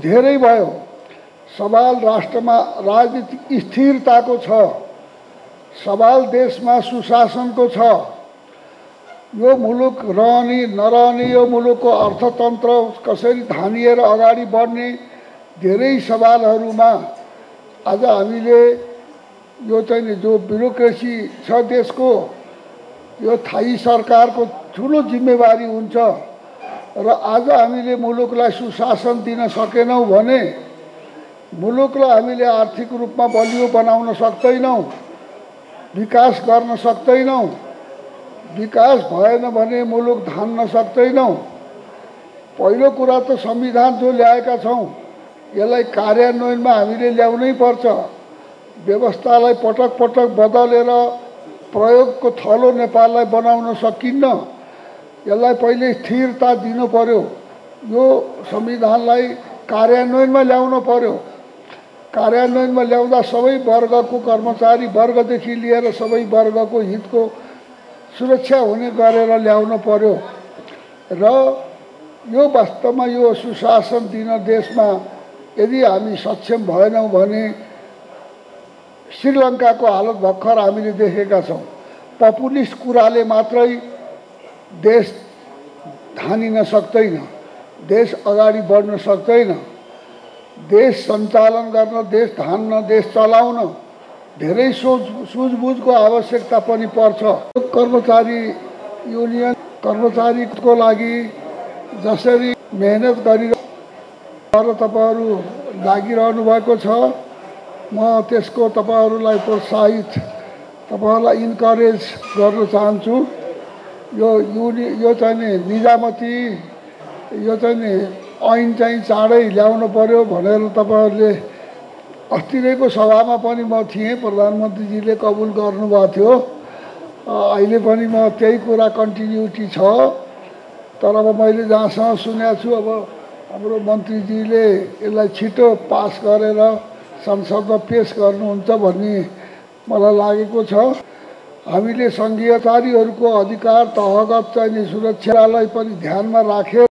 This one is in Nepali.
धेरै भयो। सवाल राष्ट्रमा राजनीतिक स्थिरताको छ। सवाल देशमा सुशासनको छ। यो मुलुक रहने नरहने यो मुलुकको अर्थतन्त्र कसरी धानिएर अगाडि बढ्ने धेरै सवालहरूमा आज हामीले यो चाहिँ जो ब्युरोक्रेसी छ देशको यो थाई सरकारको ठुलो जिम्मेवारी हुन्छ। र आज हामीले मुलुकलाई सुशासन दिन सकेनौँ भने मुलुकलाई हामीले आर्थिक रूपमा बलियो बनाउन सक्दैनौँ विकास गर्न सक्दैनौँ विकास भएन भने मुलुक धान्न सक्दैनौँ। पहिलो कुरा त संविधान जो ल्याएका छौँ यसलाई कार्यान्वयनमा हामीले ल्याउनै पर्छ। व्यवस्थालाई पटक पटक बदलेर प्रयोगको थलो नेपाललाई बनाउन सकिन्न। यसलाई पहिले स्थिरता दिनु पर्यो। यो संविधानलाई कार्यान्वयनमा ल्याउनु पर्यो। कार्यान्वयनमा ल्याउँदा सबै वर्गको कर्मचारी वर्गदेखि लिएर सबै वर्गको हितको सुरक्षा हुने गरेर ल्याउनु पर्यो। र यो वास्तवमा यो सुशासन दिन देशमा यदि हामी सक्षम भएनौँ भने श्रीलङ्काको हालत भर्खर हामीले देखेका छौँ। पपुलिस्ट कुराले मात्रै देश धानिन सक्दैन देश अगाडि बढ्न सक्दैन देश सञ्चालन गर्न देश धान्न देश चलाउन धेरै सोच सुझबुझको आवश्यकता पनि पर्छ। कर्मचारी युनियन कर्मचारीको लागि जसरी मेहनत गरि तपाईँहरू लागिरहनु भएको छ म त्यसको तपाईँहरूलाई प्रोत्साहित तपाईँहरूलाई इन्करेज गर्न चाहन्छु। यो युनि यो चाहिँ नि निजामती यो चाहिँ नि ऐन चाहिँ चाँडै ल्याउनु पर्यो भनेर तपाईँहरूले अस्ति नैको सभामा पनि म थिएँ प्रधानमन्त्रीजीले कबुल गर्नुभएको थियो। अहिले पनि म त्यही कुरा कन्टिन्युटी छ। तर अब मैले जहाँसम्म सुनेको छु अब हाम्रो मन्त्रीजीले यसलाई छिटो पास गरेर संसदमा पेस गर्नुहुन्छ भन्ने मलाई लागेको छ। हामीले सङ्घीयचारीहरूको अधिकार तहगत चाहिँ सुरक्षालाई पनि ध्यानमा राखेर